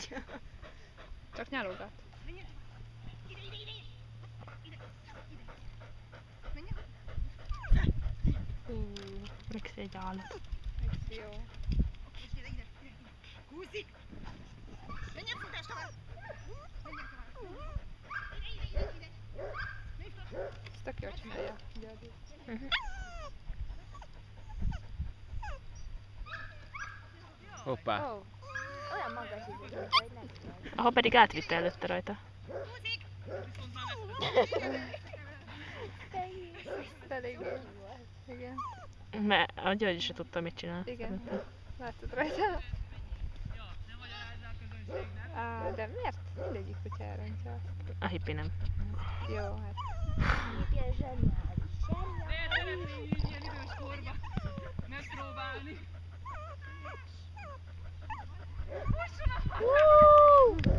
így. Csak nyalogat. Hú, Rexi egy állat. Jó. Húzik! Menjen futás tovább! Ez tök jól csinálja. György. Mhm. Hoppá. Ó, Olyan magas idő, hogy nem kell. Aha, pedig átvitte előtte rajta. Elég jó. Igen. Mert a György se tudta, mit csinál. Igen. Láttad rajta? A. Á, de miért? Mindegyik kutya elrontja. A hippi nem. Jó, hát. Ilyen zseniális.